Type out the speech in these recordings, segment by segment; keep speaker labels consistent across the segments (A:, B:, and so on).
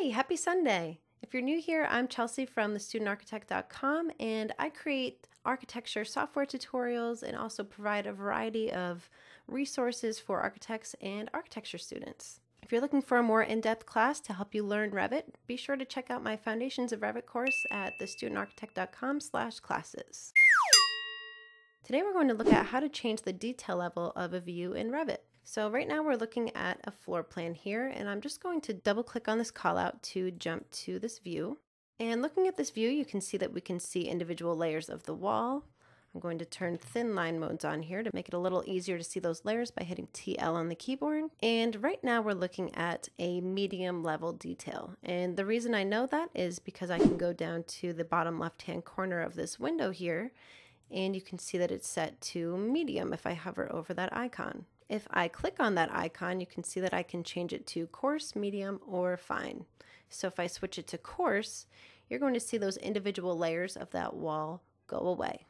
A: Hey, happy Sunday! If you're new here, I'm Chelsea from thestudentarchitect.com and I create architecture software tutorials and also provide a variety of resources for architects and architecture students. If you're looking for a more in-depth class to help you learn Revit, be sure to check out my Foundations of Revit course at thestudentarchitect.com slash classes. Today we're going to look at how to change the detail level of a view in Revit. So right now we're looking at a floor plan here and I'm just going to double click on this callout to jump to this view. And looking at this view, you can see that we can see individual layers of the wall. I'm going to turn thin line modes on here to make it a little easier to see those layers by hitting TL on the keyboard. And right now we're looking at a medium level detail. And the reason I know that is because I can go down to the bottom left hand corner of this window here and you can see that it's set to medium if I hover over that icon. If I click on that icon, you can see that I can change it to coarse, medium, or fine. So if I switch it to coarse, you're going to see those individual layers of that wall go away.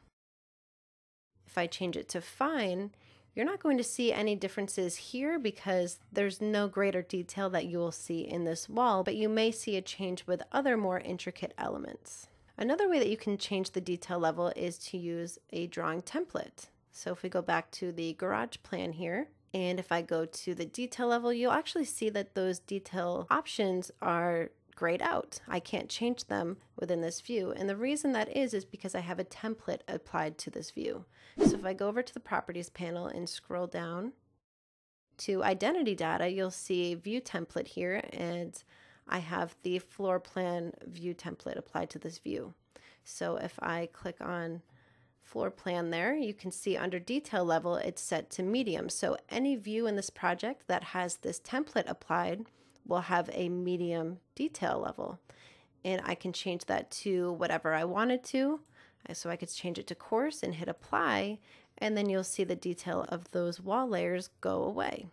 A: If I change it to fine, you're not going to see any differences here because there's no greater detail that you will see in this wall, but you may see a change with other more intricate elements. Another way that you can change the detail level is to use a drawing template. So if we go back to the garage plan here, and if I go to the detail level, you'll actually see that those detail options are grayed out. I can't change them within this view. And the reason that is, is because I have a template applied to this view. So if I go over to the properties panel and scroll down to identity data, you'll see view template here and I have the floor plan view template applied to this view. So if I click on floor plan there, you can see under detail level, it's set to medium. So any view in this project that has this template applied will have a medium detail level. And I can change that to whatever I wanted to. So I could change it to coarse and hit apply, and then you'll see the detail of those wall layers go away.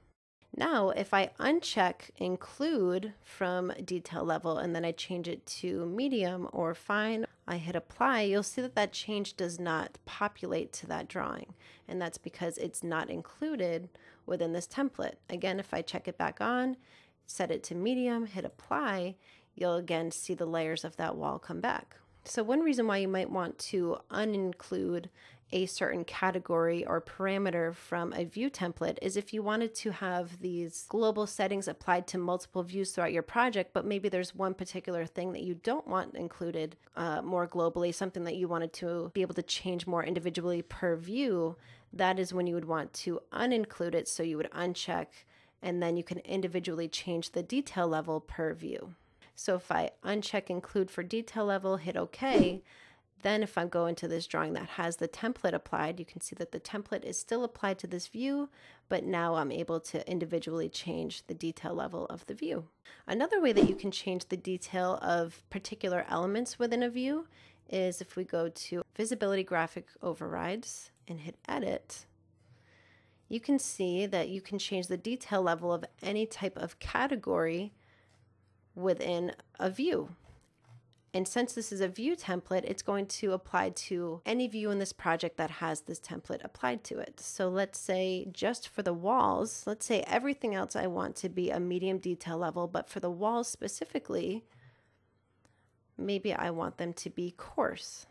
A: Now, if I uncheck include from detail level and then I change it to medium or fine, I hit apply, you'll see that that change does not populate to that drawing. And that's because it's not included within this template. Again, if I check it back on, set it to medium, hit apply, you'll again see the layers of that wall come back. So one reason why you might want to uninclude a certain category or parameter from a view template is if you wanted to have these global settings applied to multiple views throughout your project, but maybe there's one particular thing that you don't want included uh, more globally, something that you wanted to be able to change more individually per view, that is when you would want to uninclude it. So you would uncheck and then you can individually change the detail level per view. So if I uncheck include for detail level, hit OK, then if I go into this drawing that has the template applied, you can see that the template is still applied to this view, but now I'm able to individually change the detail level of the view. Another way that you can change the detail of particular elements within a view is if we go to visibility graphic overrides and hit edit, you can see that you can change the detail level of any type of category within a view. And since this is a view template, it's going to apply to any view in this project that has this template applied to it. So let's say just for the walls, let's say everything else I want to be a medium detail level, but for the walls specifically, maybe I want them to be coarse.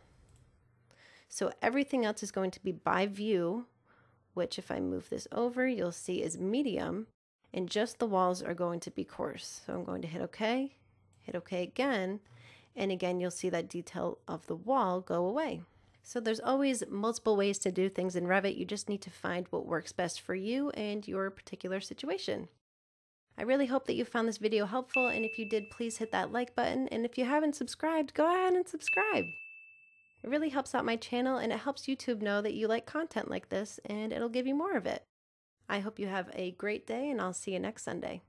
A: So everything else is going to be by view, which if I move this over, you'll see is medium, and just the walls are going to be coarse. So I'm going to hit OK, hit OK again, and again, you'll see that detail of the wall go away. So there's always multiple ways to do things in Revit. You just need to find what works best for you and your particular situation. I really hope that you found this video helpful, and if you did, please hit that like button. And if you haven't subscribed, go ahead and subscribe. It really helps out my channel and it helps YouTube know that you like content like this, and it'll give you more of it. I hope you have a great day, and I'll see you next Sunday.